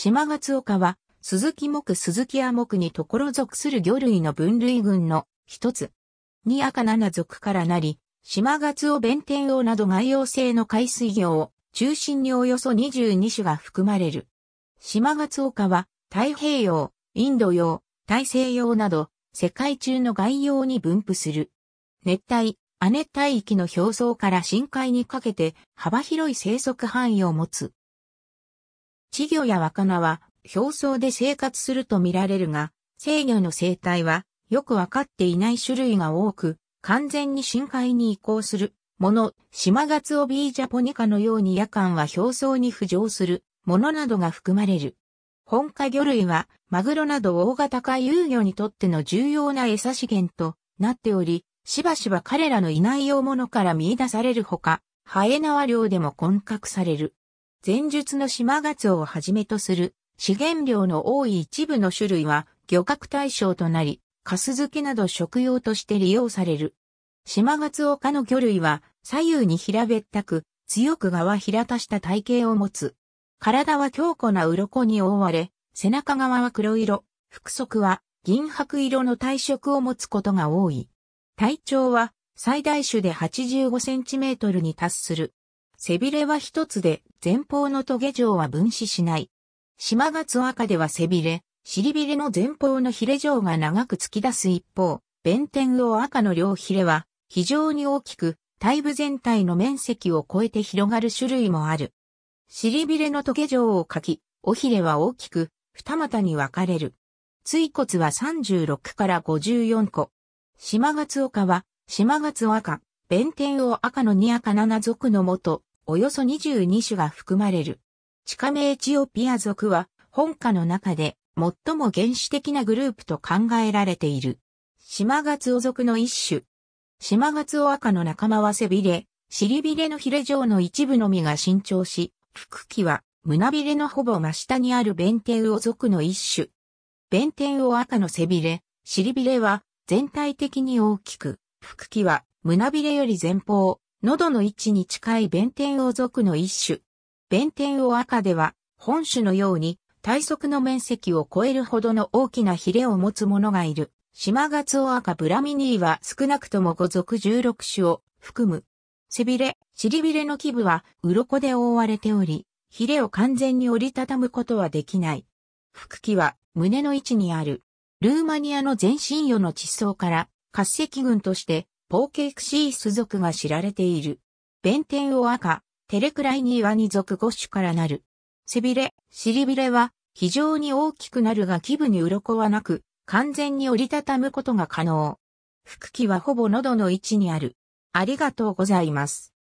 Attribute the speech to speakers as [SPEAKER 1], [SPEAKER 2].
[SPEAKER 1] 島勝岡は、鈴木木鈴木亜木に所属する魚類の分類群の一つ。に赤七属からなり、島勝尾弁天王など外洋性の海水魚を中心におよそ22種が含まれる。島勝岡は太平洋、インド洋、大西洋など世界中の外洋に分布する。熱帯、亜熱帯域の表層から深海にかけて幅広い生息範囲を持つ。稚魚や若菜は表層で生活すると見られるが、制魚の生態はよくわかっていない種類が多く、完全に深海に移行するもの、島ガツオビージャポニカのように夜間は表層に浮上するものなどが含まれる。本家魚類は、マグロなど大型海遊魚にとっての重要な餌資源となっており、しばしば彼らのいない用物から見出されるほか、ハエ縄漁でも混獲される。前述の島ガツオをはじめとする資源量の多い一部の種類は漁獲対象となり、カス漬けなど食用として利用される。島ガツオ科の魚類は左右に平べったく、強く側平たした体型を持つ。体は強固な鱗に覆われ、背中側は黒色、腹側は銀白色の体色を持つことが多い。体長は最大種で85センチメートルに達する。背びれは一つで前方のトゲ状は分子しない。島ガツオ赤では背びれ、尻びれの前方のヒレ状が長く突き出す一方、弁天魚赤の両ヒレは非常に大きく、体部全体の面積を超えて広がる種類もある。尻びれのトゲ状を書き、尾ひれは大きく、二股に分かれる。椎骨は36から54個。島ツ岡は、島ツ赤、弁天魚赤の2赤7属のもと、およそ22種が含まれる。チカメエチオピア属は、本家の中で最も原始的なグループと考えられている。島ガツオ属の一種。島ガツオ赤の仲間は背びれ、尻びれのヒレ状の一部のみが伸長し、腹器は胸びれのほぼ真下にある弁天魚属の一種。弁天魚赤の背びれ、尻びれは全体的に大きく、腹器は胸びれより前方、喉の位置に近い弁天魚属の一種。弁天魚赤では本種のように体側の面積を超えるほどの大きなヒレを持つ者がいる。島ガツオ赤ブラミニーは少なくとも5属16種を含む。背びれ、尻びれの基部は鱗で覆われており、ヒレを完全に折りたたむことはできない。腹器は胸の位置にある。ルーマニアの全身魚の地層から活石群としてポーケクシース族が知られている。弁天を赤、テレクライニーワニ属5種からなる。背びれ、尻びれは非常に大きくなるが基部に鱗はなく、完全に折りたたむことが可能。腹器はほぼ喉の位置にある。ありがとうございます。